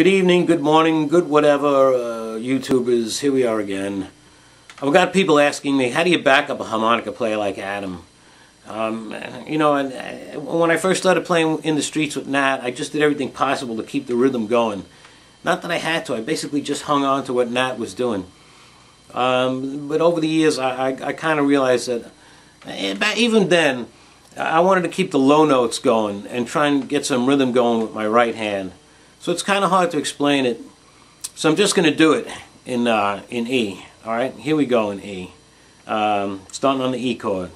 Good evening, good morning, good whatever, uh, YouTubers. Here we are again. I've got people asking me, how do you back up a harmonica player like Adam? Um, you know, and, uh, when I first started playing in the streets with Nat, I just did everything possible to keep the rhythm going. Not that I had to, I basically just hung on to what Nat was doing. Um, but over the years, I, I, I kind of realized that eh, even then, I wanted to keep the low notes going and try and get some rhythm going with my right hand. So it's kind of hard to explain it. So I'm just going to do it in, uh, in E. Alright, here we go in E. Um, starting on the E chord.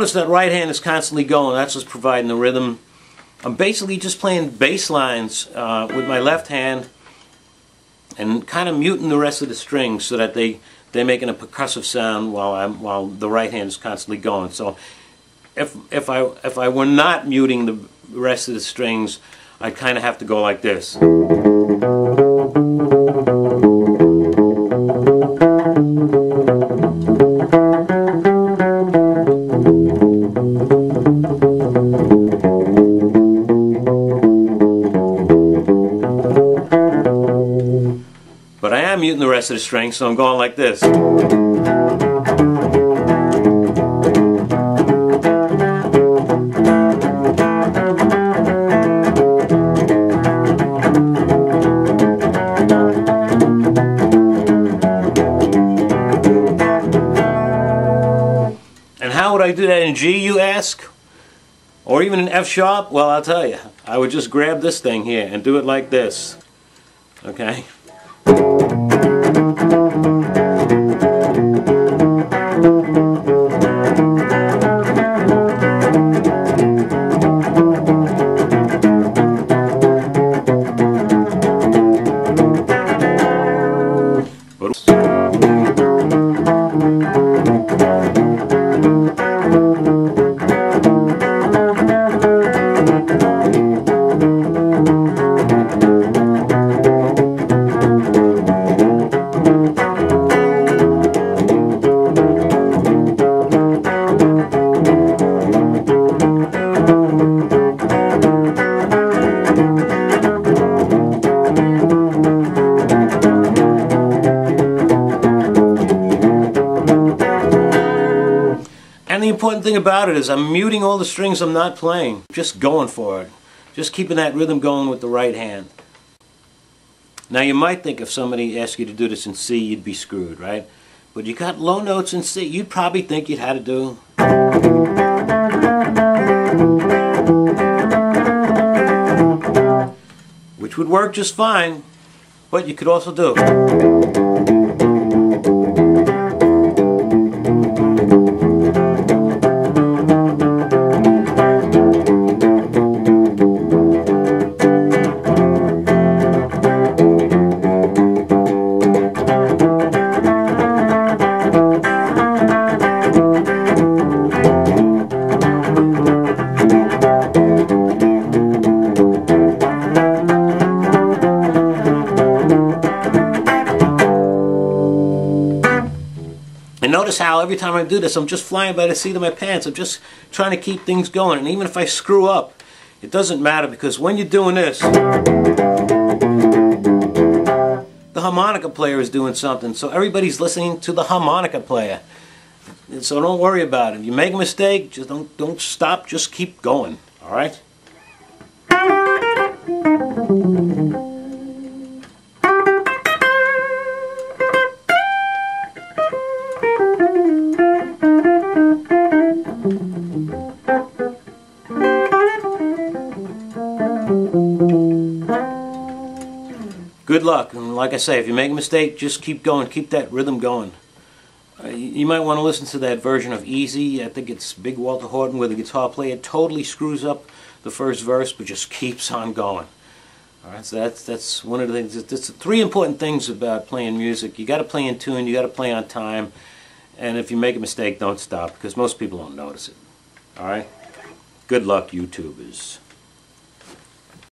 Notice that right hand is constantly going, that's what's providing the rhythm. I'm basically just playing bass lines uh, with my left hand and kind of muting the rest of the strings so that they, they're making a percussive sound while, I'm, while the right hand is constantly going. So if, if, I, if I were not muting the rest of the strings, I'd kind of have to go like this. But I am muting the rest of the string, so I'm going like this. And how would I do that in G, you ask? Or even in F sharp? Well, I'll tell you. I would just grab this thing here and do it like this. Okay? And important thing about it is I'm muting all the strings I'm not playing. Just going for it. Just keeping that rhythm going with the right hand. Now you might think if somebody asked you to do this in C, you'd be screwed, right? But you got low notes in C, you'd probably think you'd had to do... Which would work just fine, but you could also do... And notice how every time I do this, I'm just flying by the seat of my pants. I'm just trying to keep things going. And even if I screw up, it doesn't matter because when you're doing this, the harmonica player is doing something. So everybody's listening to the harmonica player. And so don't worry about it. If you make a mistake, just don't, don't stop. Just keep going. All right? Good luck. And like I say, if you make a mistake, just keep going. Keep that rhythm going. Uh, you might want to listen to that version of Easy. I think it's Big Walter Horton where the guitar player totally screws up the first verse but just keeps on going. All right, so that's that's one of the things. There's three important things about playing music. You got to play in tune. You got to play on time. And if you make a mistake, don't stop because most people don't notice it. All right. Good luck, YouTubers.